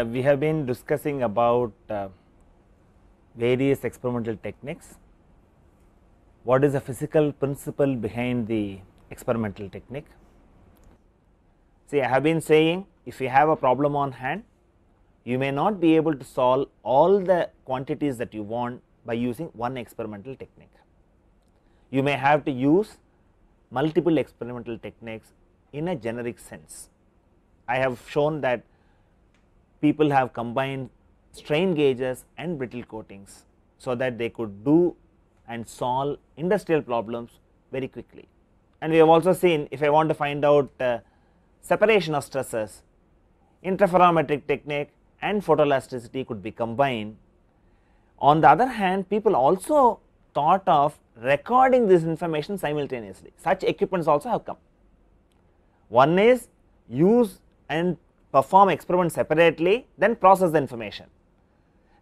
Yeah, we have been discussing about uh, various experimental techniques. What is the physical principle behind the experimental technique? See, I have been saying if you have a problem on hand, you may not be able to solve all the quantities that you want by using one experimental technique. You may have to use multiple experimental techniques in a generic sense. I have shown that people have combined strain gauges and brittle coatings, so that they could do and solve industrial problems very quickly. And we have also seen if I want to find out uh, separation of stresses, interferometric technique and photoelasticity could be combined. On the other hand, people also thought of recording this information simultaneously, such equipments also have come. One is use and perform experiments separately, then process the information.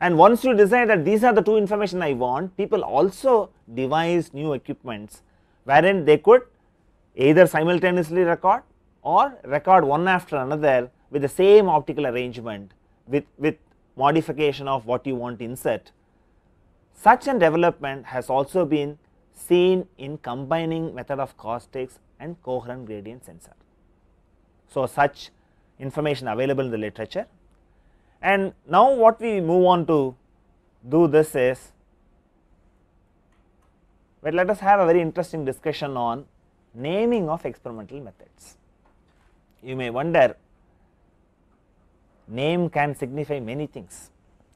And once you decide that these are the two information I want, people also devise new equipments wherein they could either simultaneously record or record one after another with the same optical arrangement with, with modification of what you want to insert. Such a development has also been seen in combining method of caustics and coherent gradient sensor. So, such information available in the literature and now what we move on to do this is but let us have a very interesting discussion on naming of experimental methods. You may wonder name can signify many things.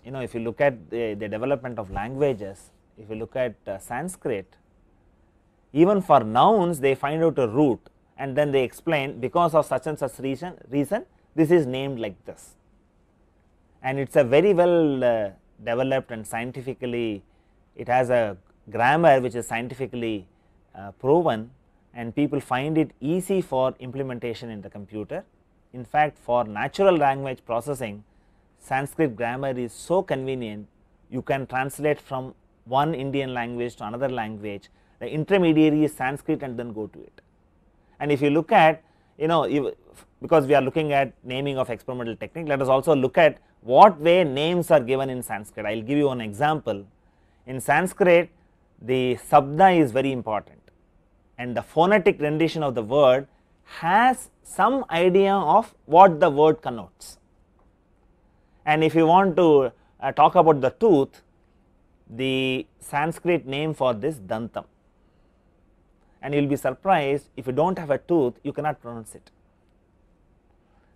You know if you look at the, the development of languages, if you look at uh, Sanskrit, even for nouns they find out a root and then they explain because of such and such reason, reason this is named like this. And it is a very well uh, developed and scientifically it has a grammar which is scientifically uh, proven and people find it easy for implementation in the computer. In fact, for natural language processing Sanskrit grammar is so convenient you can translate from one Indian language to another language the intermediary is Sanskrit and then go to it. And if you look at you know because we are looking at naming of experimental technique let us also look at what way names are given in Sanskrit. I will give you one example in Sanskrit the sabda is very important and the phonetic rendition of the word has some idea of what the word connotes. And if you want to uh, talk about the tooth, the Sanskrit name for this dantam and you will be surprised if you do not have a tooth you cannot pronounce it.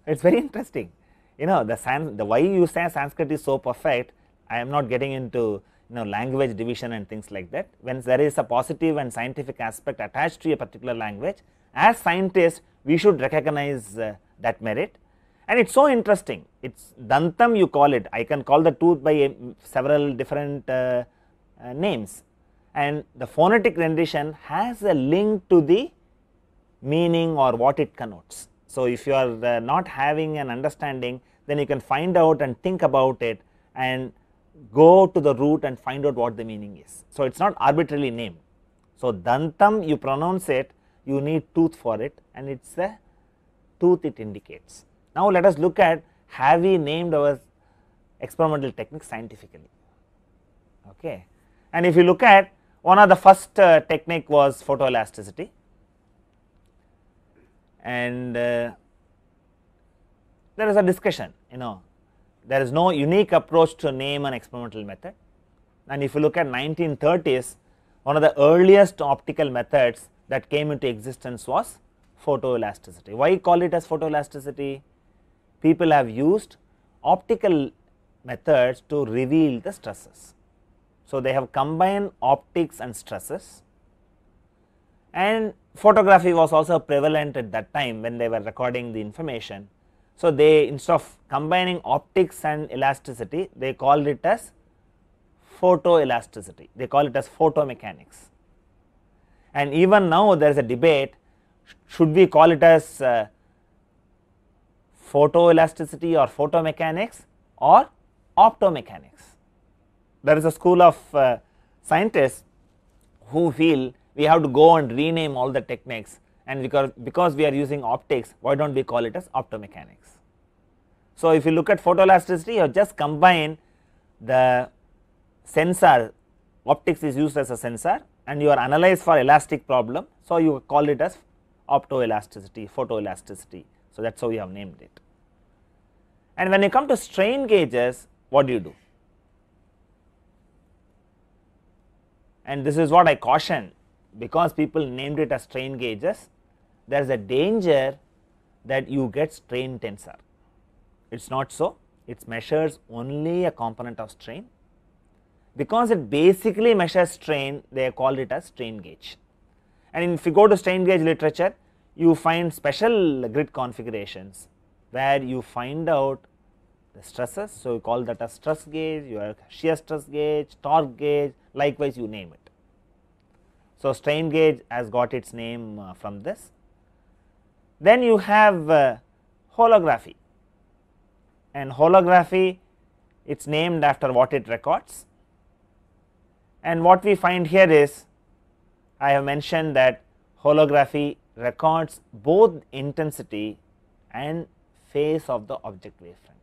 It is very interesting. You know the, San, the why you say Sanskrit is so perfect I am not getting into you know language division and things like that. When there is a positive and scientific aspect attached to a particular language as scientists we should recognize uh, that merit. And it is so interesting. It is dantam you call it. I can call the tooth by uh, several different uh, uh, names and the phonetic rendition has a link to the meaning or what it connotes. So, if you are uh, not having an understanding then you can find out and think about it and go to the root and find out what the meaning is. So, it is not arbitrarily named. So, dantam you pronounce it you need tooth for it and it is the tooth it indicates. Now, let us look at have we named our experimental technique scientifically. Okay. And if you look at one of the first uh, technique was photoelasticity and uh, there is a discussion you know there is no unique approach to name an experimental method and if you look at 1930s one of the earliest optical methods that came into existence was photoelasticity. Why call it as photoelasticity? People have used optical methods to reveal the stresses. So, they have combined optics and stresses and photography was also prevalent at that time when they were recording the information. So, they instead of combining optics and elasticity they called it as photoelasticity, they call it as photomechanics. And even now there is a debate should we call it as uh, photoelasticity or photomechanics or optomechanics. There is a school of uh, scientists who feel we have to go and rename all the techniques and because, because we are using optics why do not we call it as optomechanics. So, if you look at photoelasticity you just combine the sensor optics is used as a sensor and you are analyzed for elastic problem. So, you call it as optoelasticity photoelasticity. So, that is how we have named it. And when you come to strain gauges what do you do? And this is what I caution because people named it as strain gauges there is a danger that you get strain tensor. It is not so, it measures only a component of strain. Because it basically measures strain, they call it as strain gauge. And if you go to strain gauge literature, you find special grid configurations where you find out the stresses. So, you call that a stress gauge, your shear stress gauge, torque gauge, likewise you name it. So, strain gauge has got its name uh, from this. Then you have uh, holography and holography it is named after what it records and what we find here is I have mentioned that holography records both intensity and phase of the object wavefront.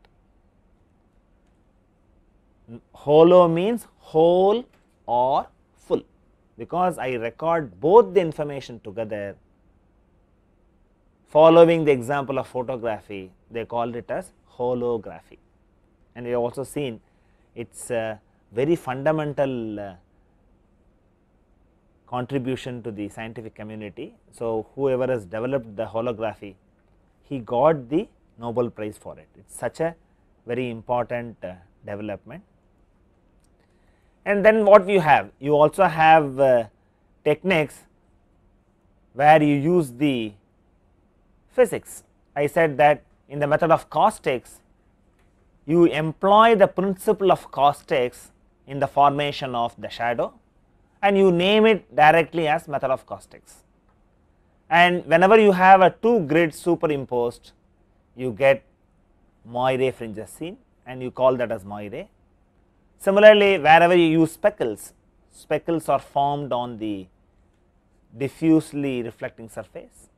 Holo means whole or full because I record both the information together Following the example of photography, they called it as holography and we have also seen it is a very fundamental uh, contribution to the scientific community. So, whoever has developed the holography, he got the Nobel prize for it. It is such a very important uh, development. And then what you have? You also have uh, techniques where you use the physics. I said that in the method of caustics, you employ the principle of caustics in the formation of the shadow and you name it directly as method of caustics. And whenever you have a two grids superimposed, you get Moiré fringes seen and you call that as Moiré. Similarly, wherever you use speckles, speckles are formed on the diffusely reflecting surface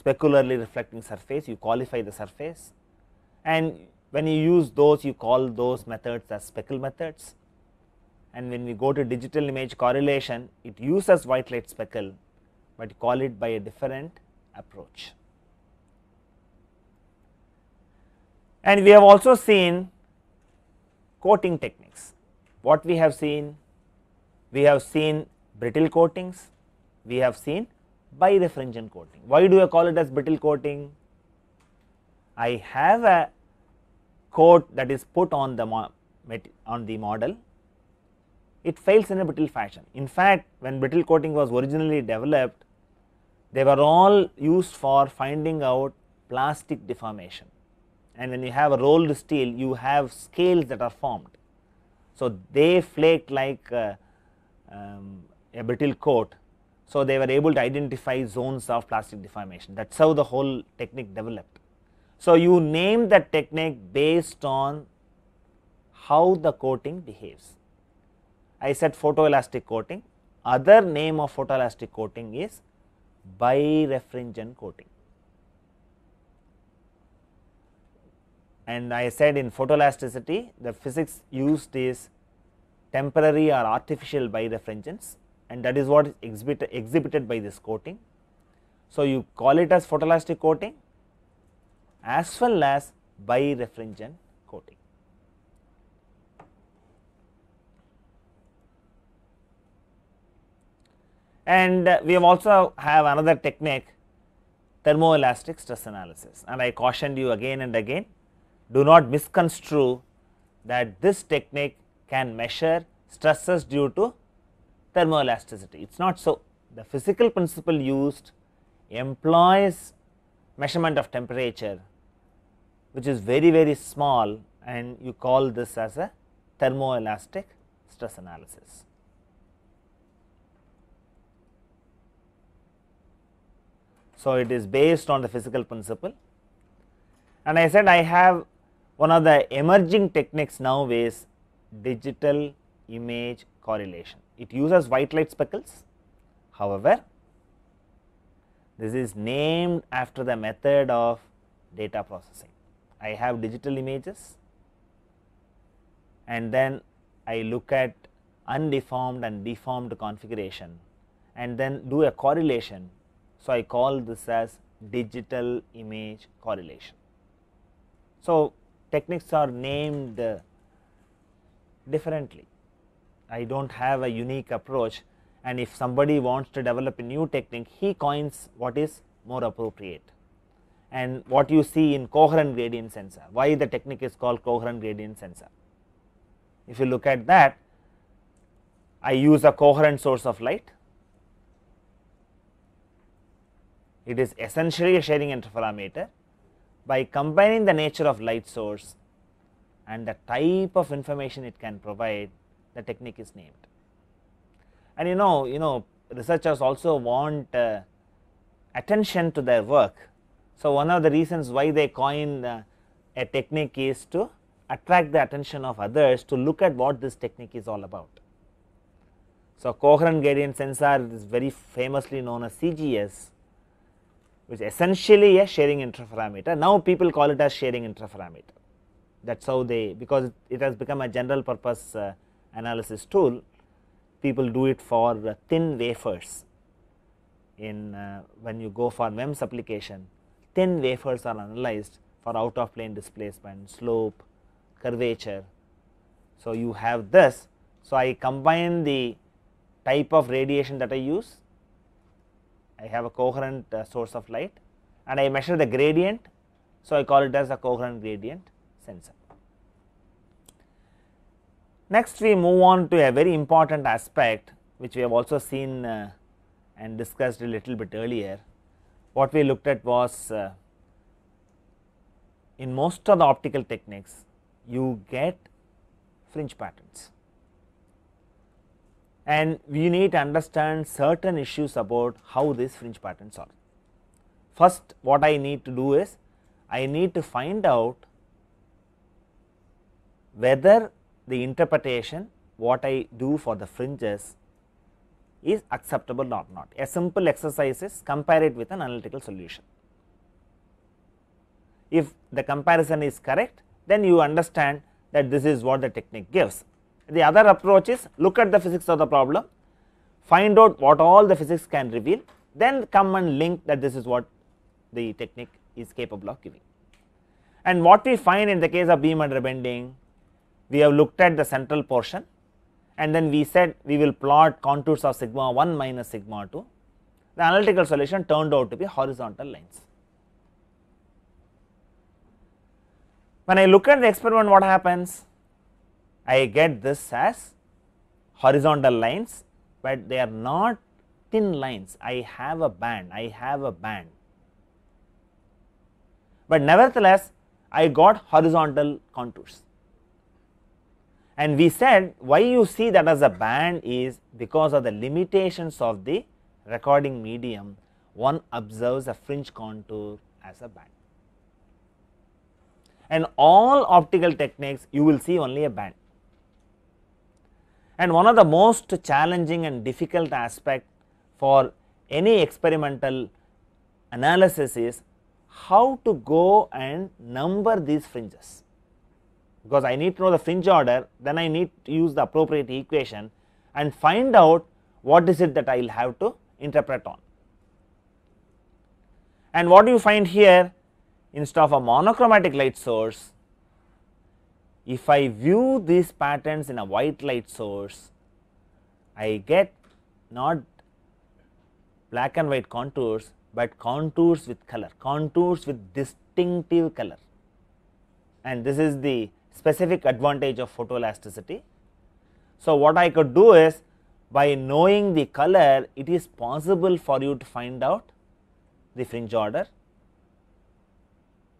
specularly reflecting surface you qualify the surface and when you use those you call those methods as speckle methods and when we go to digital image correlation it uses white light speckle, but call it by a different approach. And we have also seen coating techniques. What we have seen? We have seen brittle coatings, we have seen birefringent coating. Why do I call it as brittle coating? I have a coat that is put on the on the model, it fails in a brittle fashion. In fact, when brittle coating was originally developed, they were all used for finding out plastic deformation. And when you have a rolled steel, you have scales that are formed. So, they flake like uh, um, a brittle coat so, they were able to identify zones of plastic deformation that is how the whole technique developed. So, you name the technique based on how the coating behaves. I said photoelastic coating, other name of photoelastic coating is birefringent coating. And I said in photoelasticity the physics used is temporary or artificial birefringence and that is what is exhibit, exhibited by this coating. So, you call it as photoelastic coating as well as birefringent coating. And we have also have another technique thermoelastic stress analysis and I cautioned you again and again do not misconstrue that this technique can measure stresses due to thermoelasticity. It is not so. The physical principle used employs measurement of temperature which is very very small and you call this as a thermoelastic stress analysis. So, it is based on the physical principle and I said I have one of the emerging techniques now is digital image correlation it uses white light speckles. However, this is named after the method of data processing I have digital images and then I look at undeformed and deformed configuration and then do a correlation. So, I call this as digital image correlation. So, techniques are named differently. I do not have a unique approach and if somebody wants to develop a new technique, he coins what is more appropriate. And what you see in coherent gradient sensor, why the technique is called coherent gradient sensor. If you look at that, I use a coherent source of light. It is essentially a shearing interferometer. By combining the nature of light source and the type of information it can provide, the technique is named. And you know, you know researchers also want uh, attention to their work. So, one of the reasons why they coin uh, a technique is to attract the attention of others to look at what this technique is all about. So, coherent gradient sensor is very famously known as CGS which is essentially a shearing interferometer. Now, people call it as shearing interferometer that is how they because it has become a general purpose uh, analysis tool people do it for uh, thin wafers in uh, when you go for MEMS application thin wafers are analyzed for out of plane displacement slope curvature. So, you have this. So, I combine the type of radiation that I use, I have a coherent uh, source of light and I measure the gradient. So, I call it as a coherent gradient sensor. Next we move on to a very important aspect which we have also seen uh, and discussed a little bit earlier. What we looked at was uh, in most of the optical techniques you get fringe patterns and we need to understand certain issues about how these fringe patterns are. First what I need to do is I need to find out whether the interpretation what I do for the fringes is acceptable or not. A simple exercise is compare it with an analytical solution. If the comparison is correct, then you understand that this is what the technique gives. The other approach is look at the physics of the problem, find out what all the physics can reveal, then come and link that this is what the technique is capable of giving. And what we find in the case of beam under bending, we have looked at the central portion and then we said we will plot contours of sigma 1 minus sigma 2. The analytical solution turned out to be horizontal lines. When I look at the experiment what happens? I get this as horizontal lines, but they are not thin lines. I have a band, I have a band. But nevertheless, I got horizontal contours. And we said why you see that as a band is because of the limitations of the recording medium, one observes a fringe contour as a band and all optical techniques you will see only a band. And one of the most challenging and difficult aspect for any experimental analysis is how to go and number these fringes, because I need to know the fringe order then I need to use the appropriate equation and find out what is it that I will have to interpret on. And what do you find here instead of a monochromatic light source, if I view these patterns in a white light source, I get not black and white contours, but contours with color, contours with distinctive color. And this is the specific advantage of photoelasticity. So, what I could do is by knowing the color, it is possible for you to find out the fringe order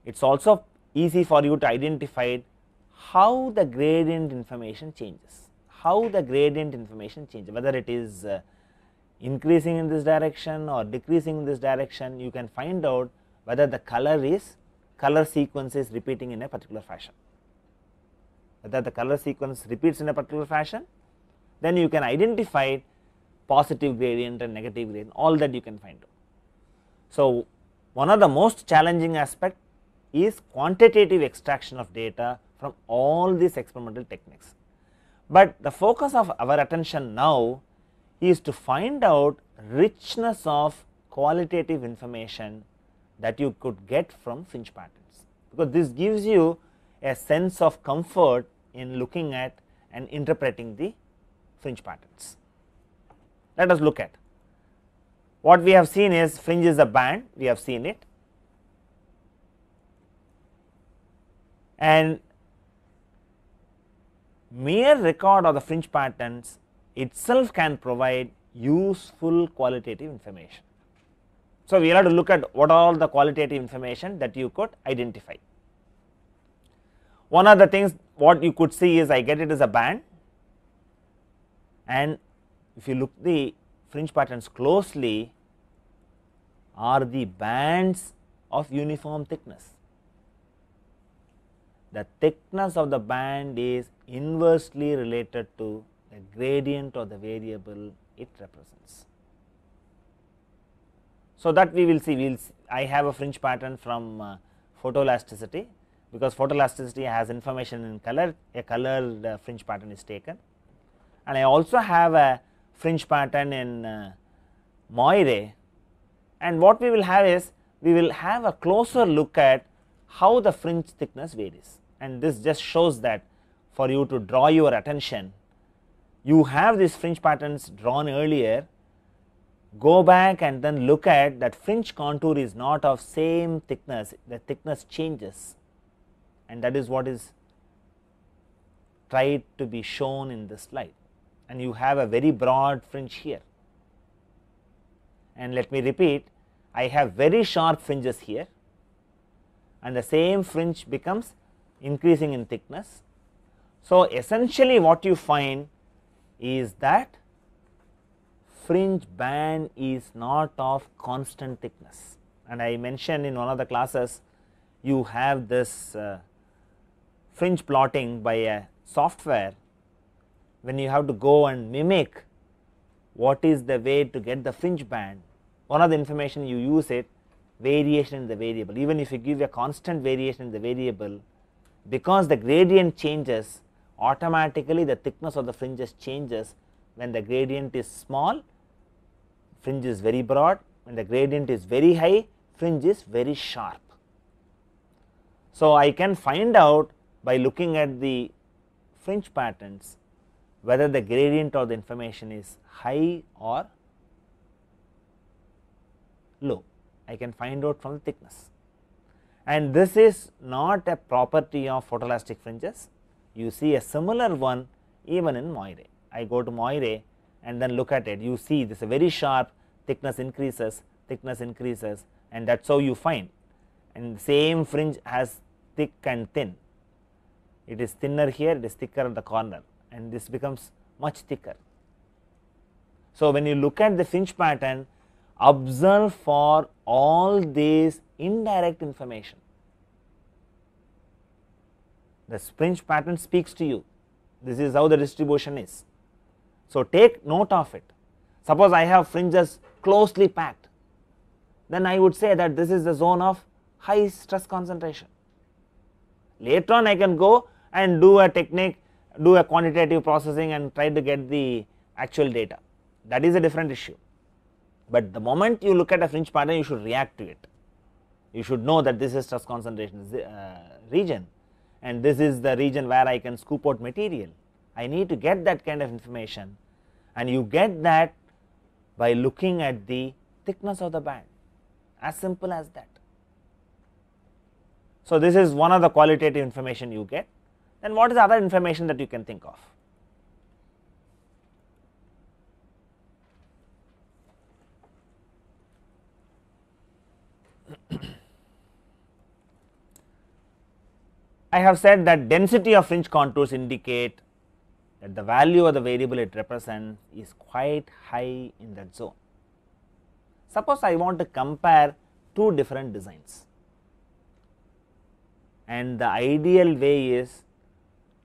it is also easy for you to identify how the gradient information changes, how the gradient information changes whether it is uh, increasing in this direction or decreasing in this direction you can find out whether the color is color sequence is repeating in a particular fashion. Whether the color sequence repeats in a particular fashion then you can identify positive gradient and negative gradient all that you can find out. So, one of the most challenging aspect is quantitative extraction of data from all these experimental techniques. But the focus of our attention now is to find out richness of qualitative information that you could get from fringe patterns, because this gives you a sense of comfort in looking at and interpreting the fringe patterns. Let us look at what we have seen is fringe is a band, we have seen it and mere record of the fringe patterns itself can provide useful qualitative information. So, we have to look at what all the qualitative information that you could identify. One of the things what you could see is I get it as a band and if you look the fringe patterns closely are the bands of uniform thickness. The thickness of the band is inversely related to the gradient or the variable it represents. So, that we will see, we will see I have a fringe pattern from uh, photoelasticity because photoelasticity has information in color a colored uh, fringe pattern is taken and I also have a fringe pattern in uh, Moire and what we will have is we will have a closer look at how the fringe thickness varies. And this just shows that for you to draw your attention you have these fringe patterns drawn earlier. Go back and then look at that fringe contour is not of same thickness the thickness changes. And that is what is tried to be shown in this slide. And you have a very broad fringe here. And let me repeat I have very sharp fringes here and the same fringe becomes increasing in thickness. So, essentially what you find is that fringe band is not of constant thickness and I mentioned in one of the classes you have this uh, fringe plotting by a software when you have to go and mimic what is the way to get the fringe band one of the information you use it variation in the variable even if you give a constant variation in the variable because the gradient changes automatically the thickness of the fringes changes when the gradient is small fringe is very broad when the gradient is very high fringe is very sharp. So, I can find out by looking at the fringe patterns whether the gradient of the information is high or low. I can find out from the thickness and this is not a property of photoelastic fringes. You see a similar one even in Moire. I go to Moire and then look at it, you see this very sharp thickness increases, thickness increases and that is how you find and same fringe has thick and thin. It is thinner here, it is thicker at the corner and this becomes much thicker. So, when you look at the fringe pattern observe for all these indirect information. The fringe pattern speaks to you this is how the distribution is. So, take note of it suppose I have fringes closely packed then I would say that this is the zone of high stress concentration. Later on I can go and do a technique do a quantitative processing and try to get the actual data that is a different issue. But the moment you look at a fringe pattern you should react to it, you should know that this is stress concentration uh, region and this is the region where I can scoop out material. I need to get that kind of information and you get that by looking at the thickness of the band as simple as that. So, this is one of the qualitative information you get then what is the other information that you can think of? I have said that density of fringe contours indicate that the value of the variable it represents is quite high in that zone. Suppose I want to compare two different designs and the ideal way is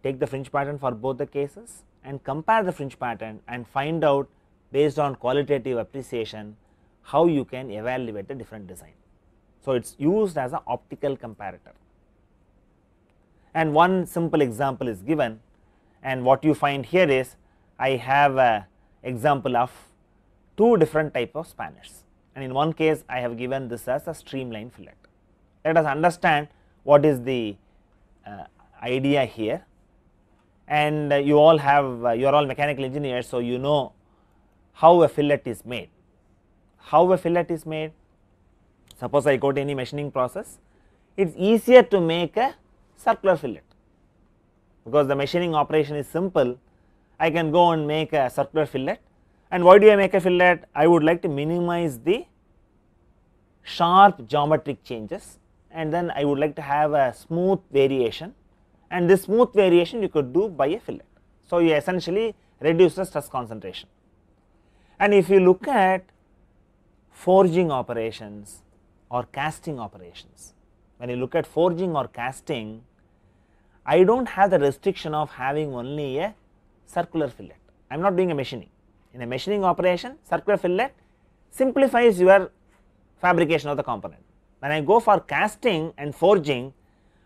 take the fringe pattern for both the cases and compare the fringe pattern and find out based on qualitative appreciation how you can evaluate the different design. So, it is used as an optical comparator and one simple example is given and what you find here is I have a example of two different type of spanners and in one case I have given this as a streamline fillet. Let us understand what is the uh, idea here and you all have uh, you are all mechanical engineers. So, you know how a fillet is made. How a fillet is made? Suppose I go to any machining process, it is easier to make a circular fillet. Because the machining operation is simple I can go and make a circular fillet. And why do I make a fillet? I would like to minimize the sharp geometric changes and then I would like to have a smooth variation. And this smooth variation you could do by a fillet. So, you essentially reduce the stress concentration. And if you look at forging operations or casting operations when you look at forging or casting, I do not have the restriction of having only a circular fillet. I am not doing a machining. In a machining operation, circular fillet simplifies your fabrication of the component. When I go for casting and forging,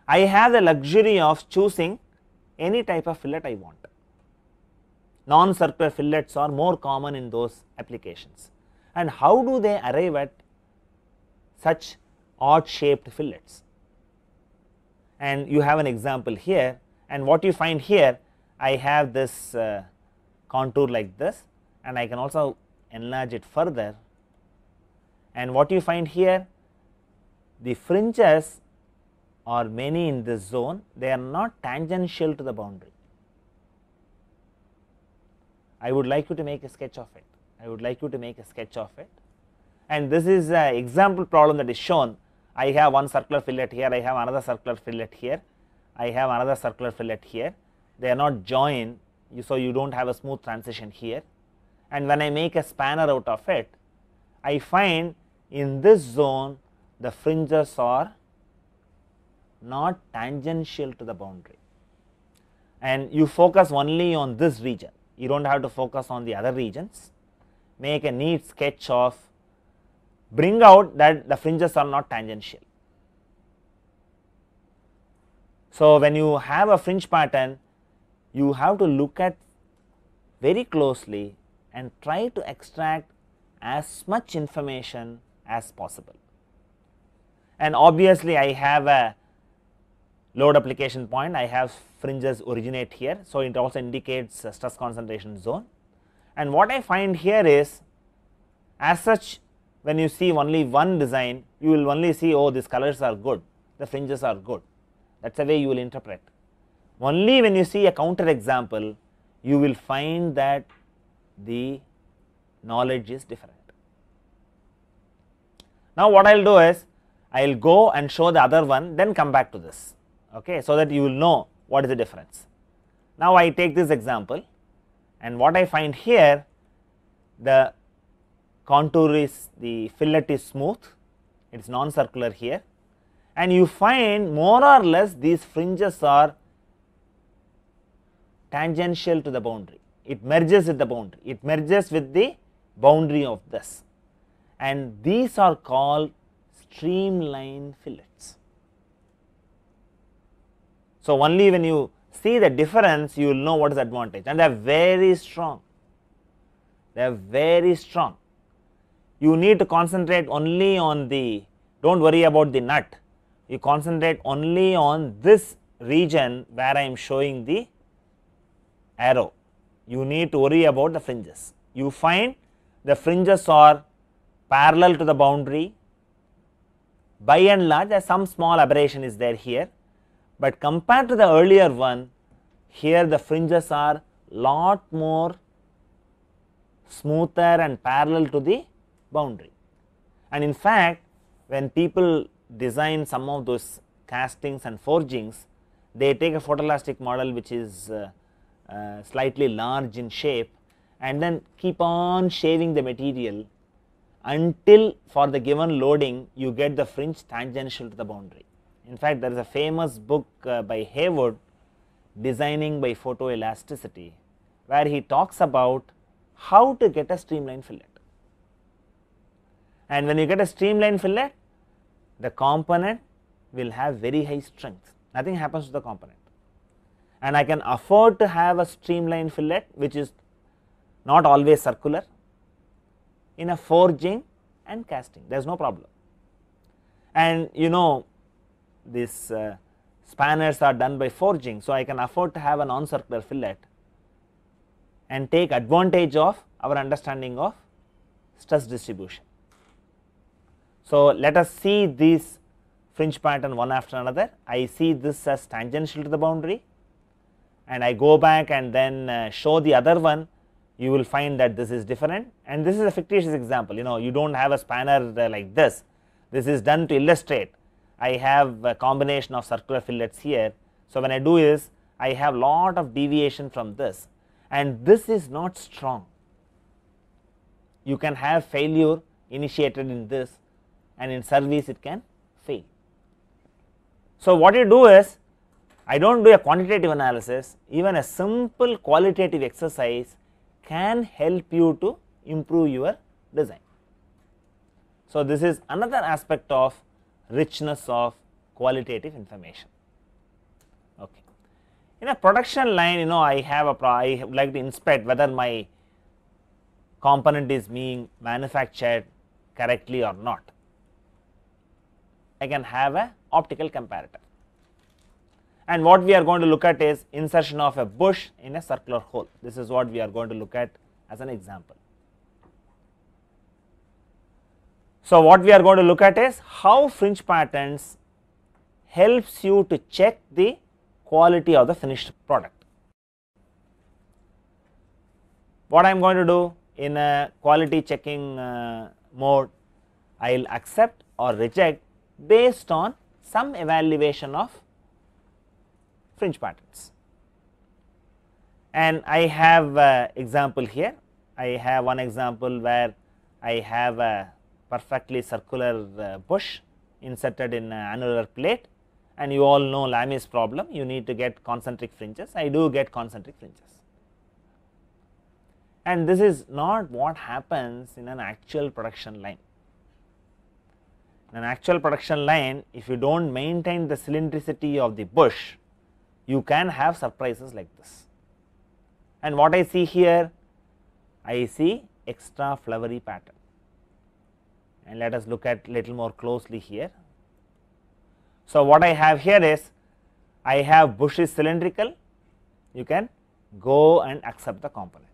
I have the luxury of choosing any type of fillet I want. Non-circular fillets are more common in those applications. And how do they arrive at such odd shaped fillets. And you have an example here. And what you find here I have this uh, contour like this and I can also enlarge it further. And what you find here the fringes are many in this zone. They are not tangential to the boundary. I would like you to make a sketch of it. I would like you to make a sketch of it and this is an example problem that is shown. I have one circular fillet here, I have another circular fillet here, I have another circular fillet here, they are not joined, so you do not have a smooth transition here. And when I make a spanner out of it, I find in this zone the fringes are not tangential to the boundary. And you focus only on this region, you do not have to focus on the other regions, make a neat sketch of bring out that the fringes are not tangential. So, when you have a fringe pattern, you have to look at very closely and try to extract as much information as possible. And obviously, I have a load application point, I have fringes originate here. So, it also indicates stress concentration zone. And what I find here is as such when you see only one design you will only see oh these colors are good the fringes are good that is the way you will interpret. Only when you see a counter example you will find that the knowledge is different. Now what I will do is I will go and show the other one then come back to this okay so that you will know what is the difference. Now I take this example and what I find here the contour is the fillet is smooth, it is non-circular here and you find more or less these fringes are tangential to the boundary, it merges with the boundary, it merges with the boundary of this. And these are called streamline fillets. So, only when you see the difference you will know what is advantage. And they are very strong, they are very strong you need to concentrate only on the do not worry about the nut. You concentrate only on this region where I am showing the arrow. You need to worry about the fringes. You find the fringes are parallel to the boundary. By and large some small aberration is there here. But compared to the earlier one here the fringes are lot more smoother and parallel to the boundary. And in fact, when people design some of those castings and forgings, they take a photoelastic model which is uh, uh, slightly large in shape and then keep on shaving the material until for the given loading you get the fringe tangential to the boundary. In fact, there is a famous book uh, by Heywood designing by photoelasticity where he talks about how to get a streamline fillet and when you get a streamline fillet the component will have very high strength, nothing happens to the component and I can afford to have a streamline fillet which is not always circular in a forging and casting there is no problem. And you know these uh, spanners are done by forging. So, I can afford to have a non-circular fillet and take advantage of our understanding of stress distribution. So, let us see these fringe pattern one after another. I see this as tangential to the boundary and I go back and then uh, show the other one. You will find that this is different. And this is a fictitious example. You know you do not have a spanner uh, like this. This is done to illustrate. I have a combination of circular fillets here. So, when I do is I have a lot of deviation from this. And this is not strong. You can have failure initiated in this and in service it can fail. So, what you do is I do not do a quantitative analysis even a simple qualitative exercise can help you to improve your design. So, this is another aspect of richness of qualitative information. Okay. In a production line, you know, I have a I like to inspect whether my component is being manufactured correctly or not. I can have a optical comparator. And what we are going to look at is insertion of a bush in a circular hole. This is what we are going to look at as an example. So, what we are going to look at is how fringe patterns helps you to check the quality of the finished product. What I am going to do in a quality checking uh, mode, I will accept or reject based on some evaluation of fringe patterns. And I have a example here, I have one example where I have a perfectly circular uh, bush inserted in an annular plate and you all know Lamé's problem you need to get concentric fringes I do get concentric fringes. And this is not what happens in an actual production line. An actual production line if you do not maintain the cylindricity of the bush you can have surprises like this. And what I see here I see extra flowery pattern and let us look at little more closely here. So, what I have here is I have bush is cylindrical you can go and accept the component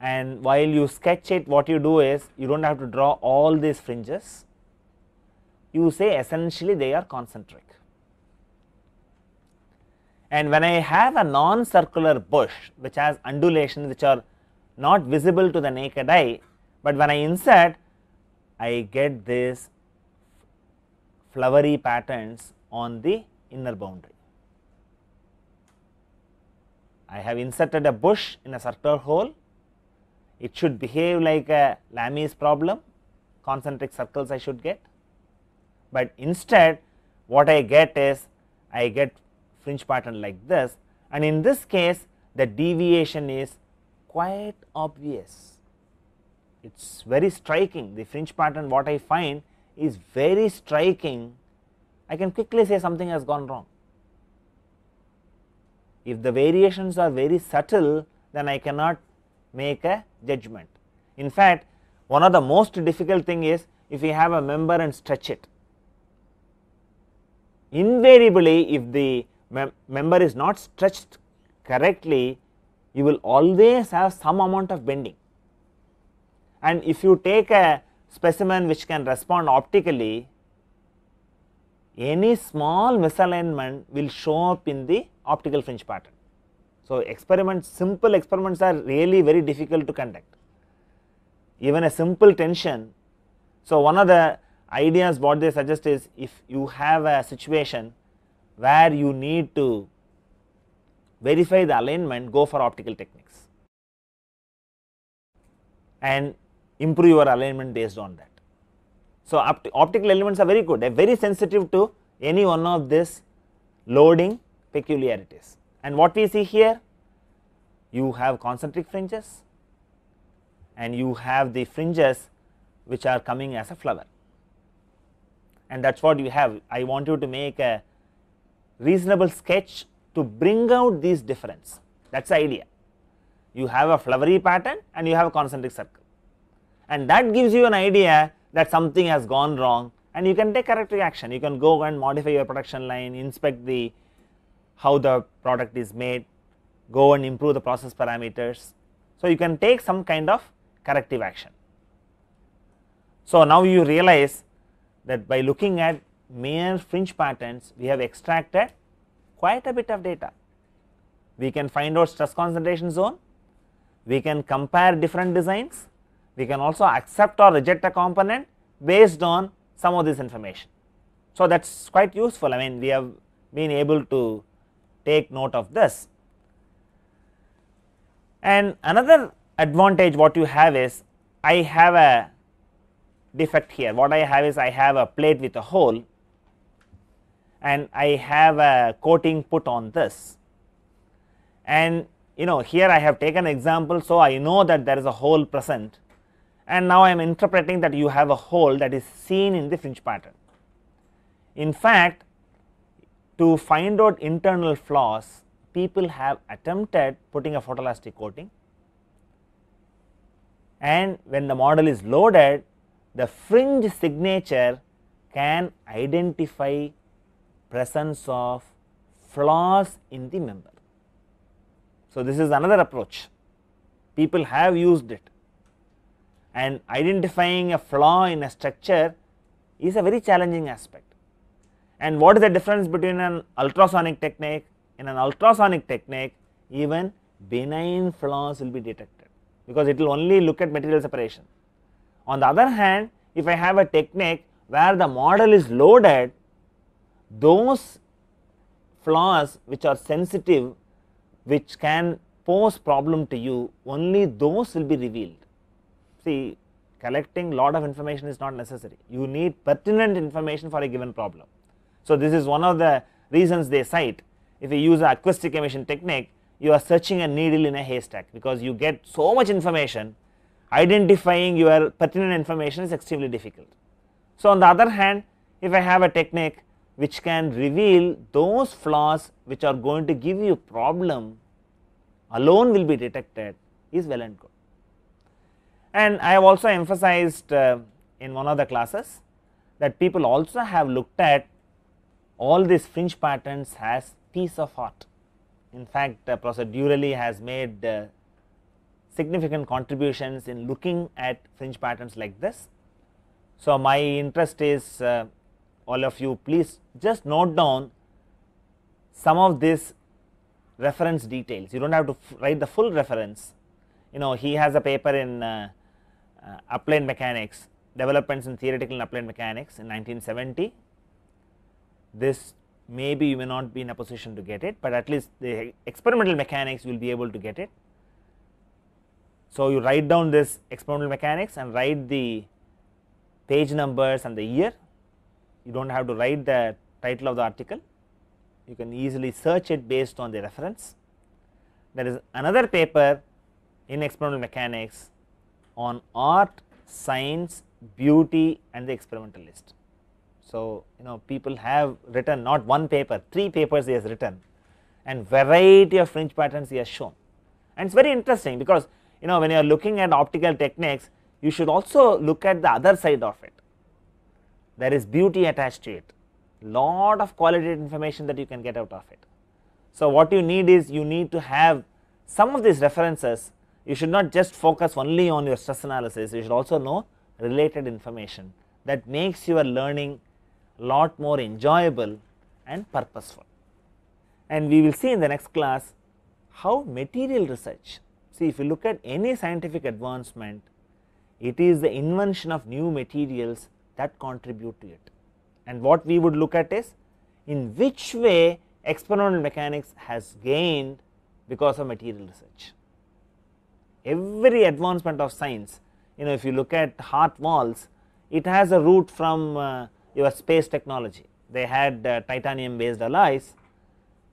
and while you sketch it what you do is you do not have to draw all these fringes you say essentially they are concentric. And when I have a non circular bush which has undulations which are not visible to the naked eye, but when I insert I get this flowery patterns on the inner boundary. I have inserted a bush in a circular hole, it should behave like a Lamé's problem, concentric circles I should get, but instead what I get is I get fringe pattern like this and in this case the deviation is quite obvious it is very striking the fringe pattern what I find is very striking I can quickly say something has gone wrong. If the variations are very subtle then I cannot make a judgment. In fact, one of the most difficult thing is if you have a member and stretch it. Invariably if the mem member is not stretched correctly you will always have some amount of bending and if you take a specimen which can respond optically any small misalignment will show up in the optical fringe pattern. So, experiments simple experiments are really very difficult to conduct even a simple tension. So, one of the ideas what they suggest is if you have a situation where you need to verify the alignment go for optical techniques and improve your alignment based on that. So, opt optical elements are very good, they are very sensitive to any one of this loading peculiarities. And what we see here, you have concentric fringes and you have the fringes which are coming as a flower. And that is what you have. I want you to make a reasonable sketch to bring out these difference that is the idea. You have a flowery pattern and you have a concentric circle and that gives you an idea that something has gone wrong and you can take corrective action. You can go and modify your production line, inspect the how the product is made, go and improve the process parameters. So, you can take some kind of corrective action. So, now you realize that by looking at mere fringe patterns, we have extracted quite a bit of data. We can find out stress concentration zone, we can compare different designs, we can also accept or reject a component based on some of this information. So, that is quite useful I mean we have been able to take note of this. And another advantage what you have is I have a defect here what I have is I have a plate with a hole and I have a coating put on this and you know here I have taken example. So, I know that there is a hole present and now I am interpreting that you have a hole that is seen in the fringe pattern. In fact, to find out internal flaws people have attempted putting a photoelastic coating and when the model is loaded the fringe signature can identify presence of flaws in the member. So, this is another approach people have used it and identifying a flaw in a structure is a very challenging aspect. And what is the difference between an ultrasonic technique? In an ultrasonic technique even benign flaws will be detected because it will only look at material separation. On the other hand if I have a technique where the model is loaded those flaws which are sensitive which can pose problem to you only those will be revealed see collecting lot of information is not necessary, you need pertinent information for a given problem. So, this is one of the reasons they cite if you use acoustic emission technique you are searching a needle in a haystack because you get so much information identifying your pertinent information is extremely difficult. So, on the other hand if I have a technique which can reveal those flaws which are going to give you problem alone will be detected is well and good and I have also emphasized uh, in one of the classes that people also have looked at all these fringe patterns as piece of art. In fact, uh, Professor Durelli has made uh, significant contributions in looking at fringe patterns like this. So, my interest is uh, all of you please just note down some of these reference details you do not have to write the full reference you know he has a paper in uh, uh, applied mechanics developments in theoretical and applied mechanics in 1970. This maybe you may not be in a position to get it, but at least the experimental mechanics you will be able to get it. So, you write down this experimental mechanics and write the page numbers and the year, you do not have to write the title of the article, you can easily search it based on the reference. There is another paper in experimental mechanics on art, science, beauty and the experimentalist. So, you know people have written not one paper, three papers he has written and variety of fringe patterns he has shown. And it is very interesting because you know when you are looking at optical techniques you should also look at the other side of it. There is beauty attached to it, lot of qualitative information that you can get out of it. So, what you need is you need to have some of these references you should not just focus only on your stress analysis, you should also know related information that makes your learning lot more enjoyable and purposeful. And we will see in the next class how material research, see if you look at any scientific advancement, it is the invention of new materials that contribute to it. And what we would look at is in which way experimental mechanics has gained because of material research. Every advancement of science you know if you look at heart walls, it has a root from uh, your space technology. They had uh, titanium based alloys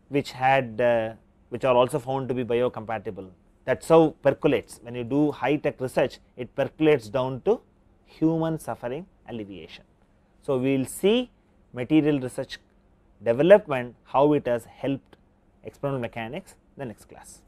which had uh, which are also found to be biocompatible that is how percolates when you do high tech research it percolates down to human suffering alleviation. So, we will see material research development how it has helped experimental mechanics the next class.